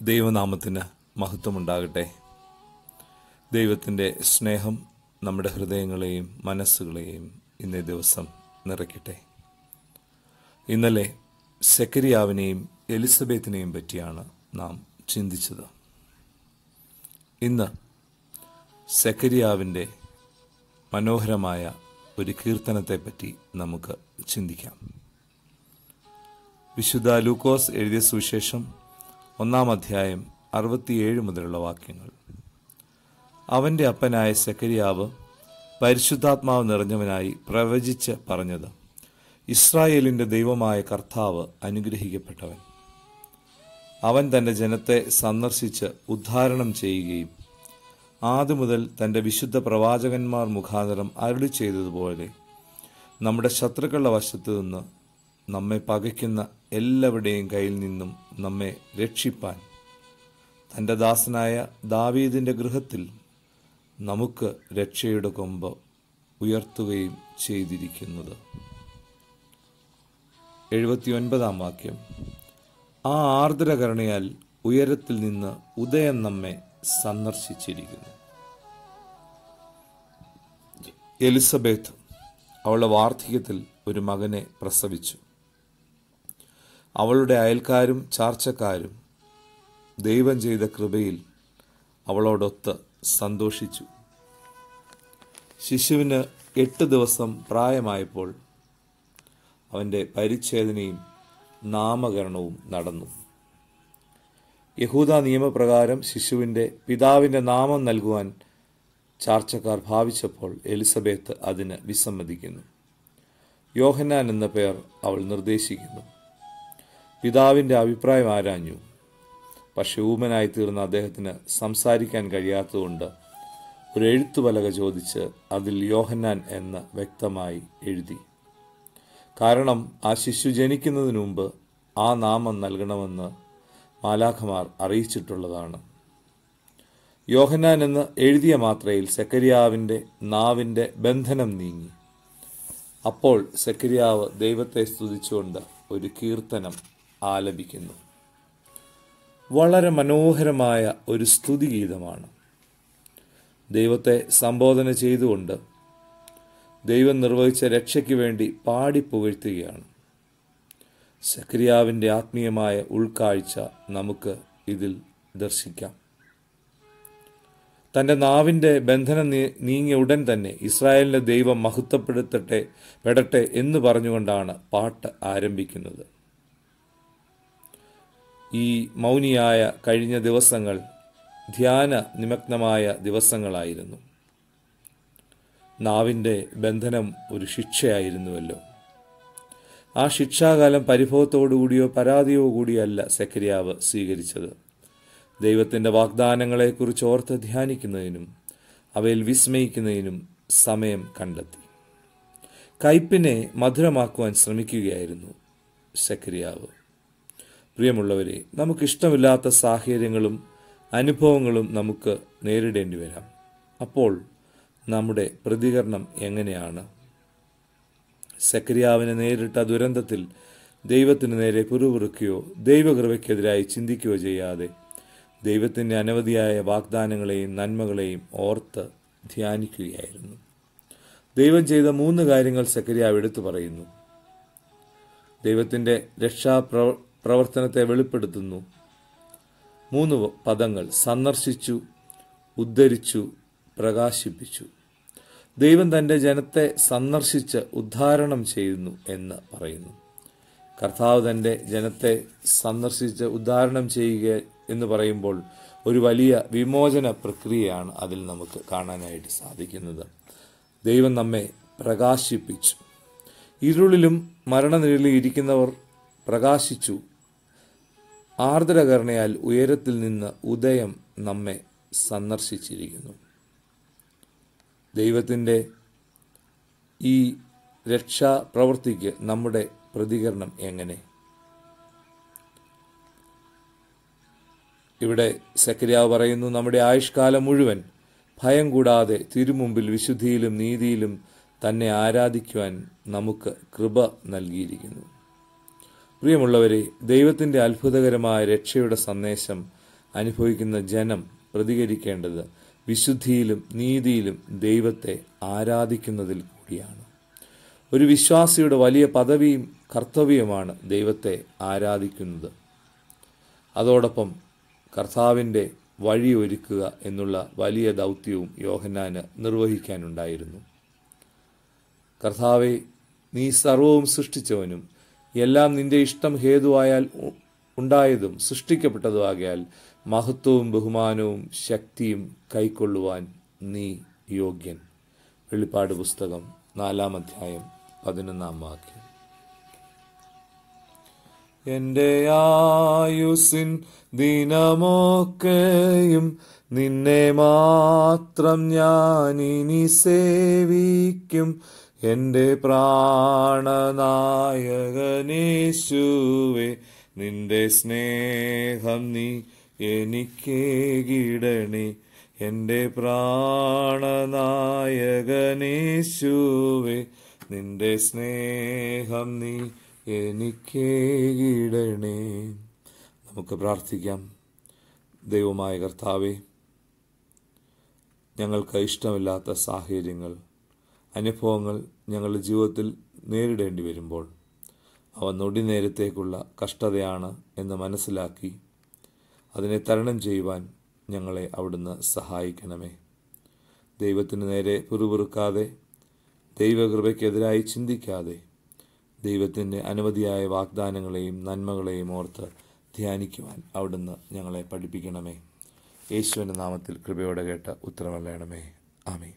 ദൈവനാമത്തിന് മഹത്വമുണ്ടാകട്ടെ. ദൈവത്തിന്റെ സ്നേഹം നമ്മുടെ ഹൃദയങ്ങളെയും മനസ്സുകളെയും ഇന്നേ ദിവസം നിറയ്ക്കട്ടെ. ഇന്നലെ സെക്കരിയാവിനെയും എലിസബത്തിനെയും പറ്റിയാണ് നാം ചിന്തിച്ചത്. ഇന്ന് സെക്കരിയാവിന്റെ മനോഹരമായ ഒരു കീർത്തനത്തെപ്പറ്റി നമുക്ക് ചിന്തിക്കാം. വിശുദ്ധ ലൂക്കോസ് എഴുതിയ സുവിശേഷം ഒന്നാം അധ്യായം അറുപത്തിയേഴ് മുതലുള്ള വാക്യങ്ങൾ. അവന്റെ അപ്പനായ സെക്കരിയാവ് പരിശുദ്ധാത്മാവ് നിറഞ്ഞവനായി പ്രവചിച്ച് പറഞ്ഞത് ഇസ്രായേലിന്റെ ദൈവമായ കർത്താവ് അനുഗ്രഹിക്കപ്പെട്ടവൻ. അവൻ തന്റെ ജനത്തെ സന്ദർശിച്ച് ഉദ്ധാരണം ചെയ്യുകയും ആദ്യ മുതൽ തന്റെ വിശുദ്ധ പ്രവാചകന്മാർ മുഖാന്തരം അരുളി ചെയ്തതുപോലെ നമ്മുടെ ശത്രുക്കളുടെ വശത്തു നിന്ന് നമ്മെ പകയ്ക്കുന്ന എല്ലാവരുടെയും കയ്യിൽ നിന്നും നമ്മെ രക്ഷിപ്പാൻ. തന്റെ ദാസനായ ദാവീദിന്റെ ഗൃഹത്തിൽ നമുക്ക് രക്ഷയുടെ കൊമ്പ് ഉയർത്തുകയും ചെയ്തിരിക്കുന്നത്. എഴുപത്തിയൊൻപതാം വാക്യം. ആ ആർദ്രകരുണയാൽ ഉയരത്തിൽ നിന്ന് ഉദയം നമ്മെ സന്ദർശിച്ചിരിക്കുന്നു. എലിസബത്ത് അവളുടെ വാർദ്ധക്യത്തിൽ ഒരു മകനെ പ്രസവിച്ചു. അവളുടെ അയൽക്കാരും ചാർച്ചക്കാരും ദൈവം ചെയ്ത കൃപയിൽ അവളോടൊത്ത് സന്തോഷിച്ചു. ശിശുവിന് എട്ട് ദിവസം പ്രായമായപ്പോൾ അവന്റെ പരിച്ഛേദനയും നാമകരണവും നടന്നു. യഹൂദ നിയമപ്രകാരം ശിശുവിന്റെ പിതാവിന്റെ നാമം നൽകുവാൻ ചാർച്ചക്കാർ ഭാവിച്ചപ്പോൾ എലിസബത്ത് അതിന് വിസമ്മതിക്കുന്നു. യോഹന്നാൻ എന്ന പേർ അവൾ നിർദ്ദേശിക്കുന്നു. പിതാവിന്റെ അഭിപ്രായം ആരാഞ്ഞു? പക്ഷെ ഊമനായി തീർന്ന അദ്ദേഹത്തിന് സംസാരിക്കാൻ കഴിയാത്തതുകൊണ്ട് ഒരു എഴുത്തുപലക ചോദിച്ച് അതിൽ യോഹന്നാൻ എന്ന് വ്യക്തമായി എഴുതി. കാരണം ആ ശിശു ജനിക്കുന്നതിന് മുമ്പ് ആ നാമം നൽകണമെന്ന് മാലാഖമാർ അറിയിച്ചിട്ടുള്ളതാണ്. യോഹന്നാൻ എന്ന് എഴുതിയ മാത്രയിൽ സെക്കരിയാവിന്റെ നാവിന്റെ ബന്ധനം നീങ്ങി. അപ്പോൾ സെക്കരിയാവ് ദൈവത്തെ സ്തുതിച്ചുകൊണ്ട് ഒരു കീർത്തനം ആലപിക്കുന്നു. വളരെ മനോഹരമായ ഒരു സ്തുതിഗീതമാണ്. ദൈവത്തെ സംബോധന ചെയ്തുകൊണ്ട് ദൈവം നിർവഹിച്ച രക്ഷയ്ക്ക് വേണ്ടി പാടി പുകഴ്ത്തുകയാണ്. സക്രിയാവിന്റെ ആത്മീയമായ ഉൾക്കാഴ്ച നമുക്ക് ഇതിൽ ദർശിക്കാം. തന്റെ നാവിന്റെ ബന്ധനം നീങ്ങിയ ഉടൻ തന്നെ ഇസ്രായേലിന്റെ ദൈവം മഹത്വപ്പെടുത്തട്ടെ പെടട്ടെ എന്ന് പറഞ്ഞുകൊണ്ടാണ് പാട്ട് ആരംഭിക്കുന്നത്. ഈ മൗനിയായ കഴിഞ്ഞ ദിവസങ്ങൾ ധ്യാന നിമഗ്നമായ ദിവസങ്ങളായിരുന്നു. നാവിന്റെ ബന്ധനം ഒരു ശിക്ഷയായിരുന്നുവല്ലോ. ആ ശിക്ഷാകാലം പരിഭവത്തോടുകൂടിയോ പരാതിയോ കൂടിയല്ല സെക്കരിയാവ് സ്വീകരിച്ചത്. ദൈവത്തിന്റെ വാഗ്ദാനങ്ങളെക്കുറിച്ച് ഓർത്ത് ധ്യാനിക്കുന്നതിനും അവയിൽ വിസ്മയിക്കുന്നതിനും സമയം കണ്ടെത്തി. കയ്പിനെ മധുരമാക്കുവാൻ ശ്രമിക്കുകയായിരുന്നു സെക്കരിയാവ് പ്രിയമുള്ളവരെ നമുക്കിഷ്ടമില്ലാത്ത സാഹചര്യങ്ങളും അനുഭവങ്ങളും നമുക്ക് നേരിടേണ്ടി വരാം. അപ്പോൾ നമ്മുടെ പ്രതികരണം എങ്ങനെയാണ്? സക്രിയാവിനെ നേരിട്ട ദുരന്തത്തിൽ ദൈവത്തിന് നേരെ പിറുപിറുക്കുകയോ ദൈവകൃപയ്ക്കെതിരായി ചിന്തിക്കുകയോ ചെയ്യാതെ ദൈവത്തിന്റെ അനവധിയായ വാഗ്ദാനങ്ങളെയും നന്മകളെയും ഓർത്ത് ധ്യാനിക്കുകയായിരുന്നു. ദൈവം ചെയ്ത മൂന്ന് കാര്യങ്ങൾ സക്രിയാവ് എടുത്തു പറയുന്നു. ദൈവത്തിന്റെ രക്ഷാ പ്രവർത്തനത്തെ വെളിപ്പെടുത്തുന്നു. മൂന്ന് പദങ്ങൾ സന്ദർശിച്ചു ഉദ്ധരിച്ചു പ്രകാശിപ്പിച്ചു. ദൈവം തന്റെ ജനത്തെ സന്ദർശിച്ച് ഉദ്ധാരണം ചെയ്യുന്നു എന്ന് പറയുന്നു. കർത്താവ് തന്റെ ജനത്തെ സന്ദർശിച്ച് ഉദ്ധാരണം ചെയ്യുക എന്ന് പറയുമ്പോൾ ഒരു വലിയ വിമോചന പ്രക്രിയയാണ് അതിൽ നമുക്ക് കാണാനായിട്ട് സാധിക്കുന്നത്. ദൈവം നമ്മെ പ്രകാശിപ്പിച്ചു. ഇരുളിലും മരണനിഴലിൽ ഇരിക്കുന്നവർ പ്രകാശിച്ചു. ആർദ്രകരണയാൽ ഉയരത്തിൽ നിന്ന് ഉദയം നമ്മെ സന്ദർശിച്ചിരിക്കുന്നു. ദൈവത്തിന്റെ ഈ രക്ഷാ പ്രവൃത്തിക്ക് നമ്മുടെ പ്രതികരണം എങ്ങനെ? ഇവിടെ സെക്രിയാവ് പറയുന്നു നമ്മുടെ ആയുഷ്കാലം മുഴുവൻ ഭയം കൂടാതെ തിരുമുമ്പിൽ വിശുദ്ധിയിലും നീതിയിലും തന്നെ ആരാധിക്കുവാൻ നമുക്ക് കൃപ നൽകിയിരിക്കുന്നു. പ്രിയമുള്ളവരെ ദൈവത്തിന്റെ അത്ഭുതകരമായ രക്ഷയുടെ സന്ദേശം അനുഭവിക്കുന്ന ജനം പ്രതികരിക്കേണ്ടത് വിശുദ്ധിയിലും നീതിയിലും ദൈവത്തെ ആരാധിക്കുന്നതിൽ കൂടിയാണ്. ഒരു വിശ്വാസിയുടെ വലിയ പദവിയും കർത്തവ്യമാണ് ദൈവത്തെ ആരാധിക്കുന്നത്. അതോടൊപ്പം കർത്താവിന്റെ വഴി ഒരുക്കുക എന്നുള്ള വലിയ ദൗത്യവും യോഹന്നാന് നിർവഹിക്കാനുണ്ടായിരുന്നു. കർത്താവെ നീ സർവവും സൃഷ്ടിച്ചവനും എല്ലാം നിന്റെ ഇഷ്ടം ഹേതുവായാൽ ഉണ്ടായതും സൃഷ്ടിക്കപ്പെട്ടതുമാകയാൽ മഹത്വവും ബഹുമാനവും ശക്തിയും കൈക്കൊള്ളുവാൻ നീ യോഗ്യൻ. വെളിപ്പാട് പുസ്തകം നാലാം അധ്യായം പതിനൊന്നാം വാക്യം. എന്റെ ആയുസിൻ ദിനമൊക്കെയും നിന്നെ മാത്രം ഞാൻ ഇനി സേവിക്കും. എന്റെ പ്രാണനായകനേശുവേ നിന്റെ സ്നേഹം നീ എനിക്കേകിടണേ എന്റെ പ്രാണനായകനേശുവേ നിന്റെ സ്നേഹം നീ എനിക്കേകിടണേ നമുക്ക് പ്രാർത്ഥിക്കാം. ദൈവമായ കർത്താവേ ഞങ്ങൾക്ക് ഇഷ്ടമില്ലാത്ത സാഹചര്യങ്ങൾ അനുഭവങ്ങൾ ഞങ്ങളുടെ ജീവിതത്തിൽ നേരിടേണ്ടി വരുമ്പോൾ അവ നൊടി നേരത്തേക്കുള്ള കഷ്ടതയാണ് എന്ന് മനസ്സിലാക്കി അതിനെ തരണം ചെയ്യുവാൻ ഞങ്ങളെ അവിടുന്ന് സഹായിക്കണമേ. ദൈവത്തിന് നേരെ പിറുപിറുക്കാതെ ദൈവകൃപയ്ക്കെതിരായി ചിന്തിക്കാതെ ദൈവത്തിന്റെ അനവധിയായ വാഗ്ദാനങ്ങളെയും നന്മകളെയും ഓർത്ത് ധ്യാനിക്കുവാൻ അവിടുന്ന് ഞങ്ങളെ പഠിപ്പിക്കണമേ. യേശുവിന്റെ നാമത്തിൽ കൃപയോടെ കേട്ട ഉത്തരമല്ലണമേ ആമേ